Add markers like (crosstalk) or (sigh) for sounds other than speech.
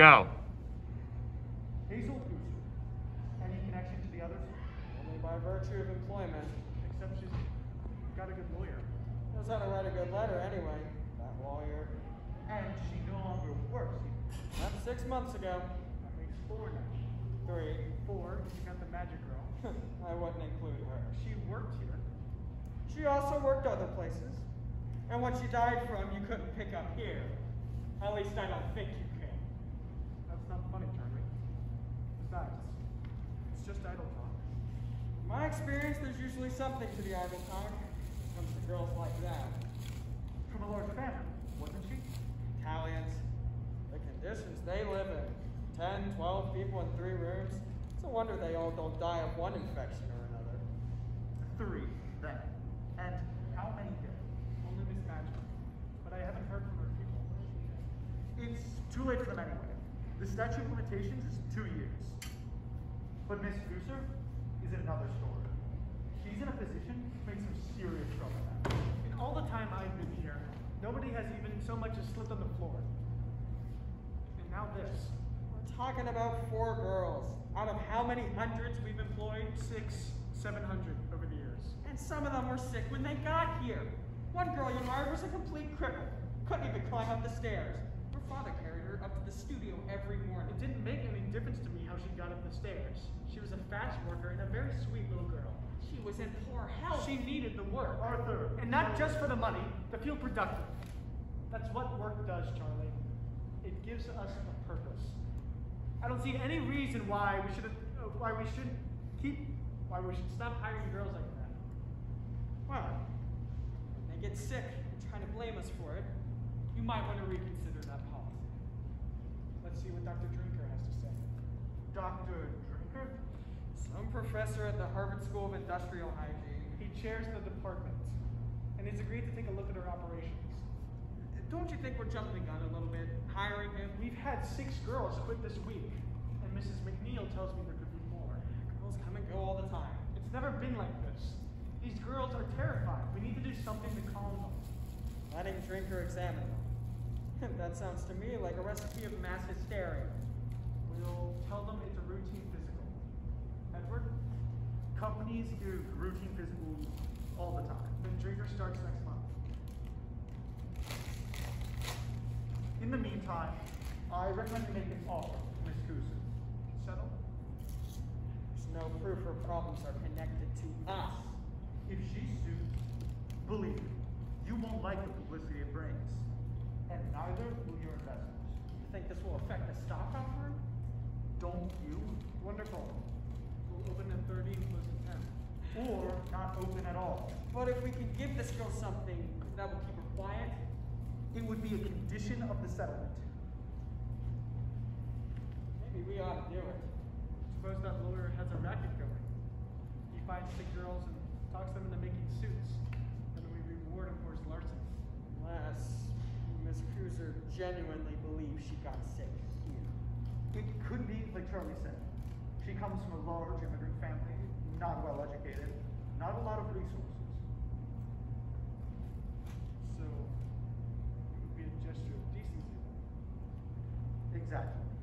Go. Hazel Kuser. Any connection to the others? Only by virtue of employment. Except she's got a good lawyer. Knows how to write a good letter anyway. That lawyer. And she no longer works here. Left six months ago. That makes four now. Three. Four, you got the Maggia girl. (laughs) I wouldn't include her. She worked here. She also worked other places. And what she died from, you couldn't pick up here. At least I don't think you can. Not funny, Charlie. Besides, it's just idle talk. In my experience, there's usually something to the idle talk when it comes to girls like that. From a large family, wasn't she? Italians. The conditions they live in. 10, 12 people in three rooms. It's a wonder they all don't die of one infection or another. Three, then. And how many dead? Only Miss Maggia. But I haven't heard from her people. It's too late for them anyway. The statute of limitations is two years. But Miss Kuser is another story. She's in a position to make some serious trouble now. In all the time I've been here, nobody has even so much as slipped on the floor. And now this. We're talking about four girls. Out of how many hundreds we've employed? Six, seven hundred over the years. And some of them were sick when they got here. One girl you hired was a complete cripple. Couldn't even climb up the stairs. Her father carried her up to the studio every morning. It didn't make any difference to me how she got up the stairs. She was a fast worker and a very sweet little girl. She was in poor health. She needed the work. Arthur. And not just for the money, to feel productive. That's what work does, Charlie. It gives us a purpose. I don't see any reason why we should why we should keep why we should stop hiring girls like that. Well, they get sick and trying to blame us for it, you might want to reconsider that policy. Let's see what Dr. Drinker has to say. Dr. Drinker? Some professor at the Harvard School of Industrial Hygiene. He chairs the department, and he's agreed to take a look at our operations. Don't you think we're jumping the gun a little bit, hiring him? We've had six girls quit this week, and Mrs. McNeil tells me there could be more. Girls come and go all the time. It's never been like this. These girls are terrified. We need to do something to calm them. Letting Drinker examine them. (laughs) that sounds to me like a recipe of mass hysteria. We'll tell them it's a routine physical. Edward, Companies do routine physicals all the time. then Drinker starts next month. In the meantime, I recommend you make an offer to Miss Kuser. Settle? There's no proof her problems are connected to us. If she sues, believe me, you won't like the publicity it brings. And neither will your investors. You think this will affect the stock offering? Don't you? Wonderful. We'll open at 30 and close at 10. Or not open at all. But if we can give this girl something that will keep her quiet, It would be a condition of the settlement. maybe we ought to do it. Suppose that lawyer has a racket going. He finds the girls and talks them into making suits. And then we reward him for his larceny. Unless Miss Kuser genuinely believes she got sick here. It could be like Charlie said. She comes from a large immigrant family, not well educated, not a lot of resources. So, it would be a gesture of decency. Exactly.